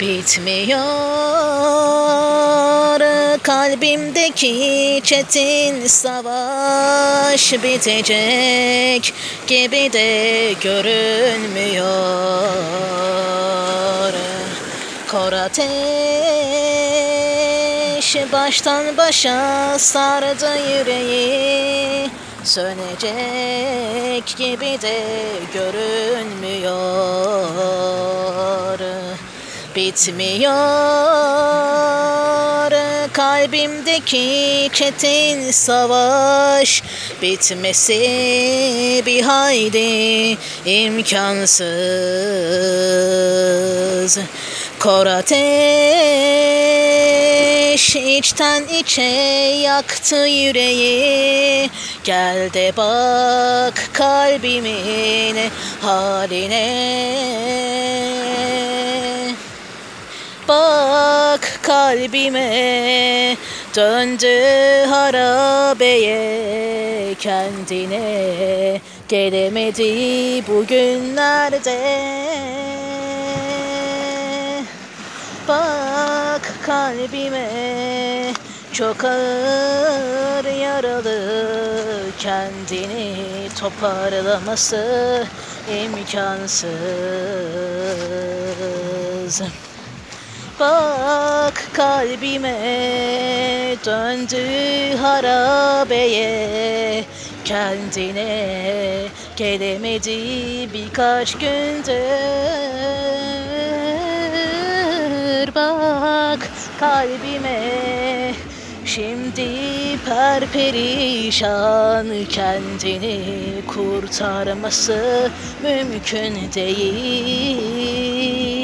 Bitmiyor. Kalbimdeki çetin savaş bitecek gibi de görünmüyor. Kor ateş baştan başa sardı yüreği. Sönecek gibi de görünmüyor Bitmiyor. Kalbimdeki çetin savaş Bitmesi bir haydi imkansız. Kor ateş içten içe yaktı yüreği. Gel de bak kalbimin haline Bak kalbime. Döndü harabeye kendine. Gelemedi bugünlerde. Bak kalbime. Çok ağır yaralı kendini toparlaması imkansız. Bak kalbime döndü harabeye. Kendine gelemedi birkaç gündür. Bak kalbime Şimdi perperişan. Kendini kurtarması mümkün değil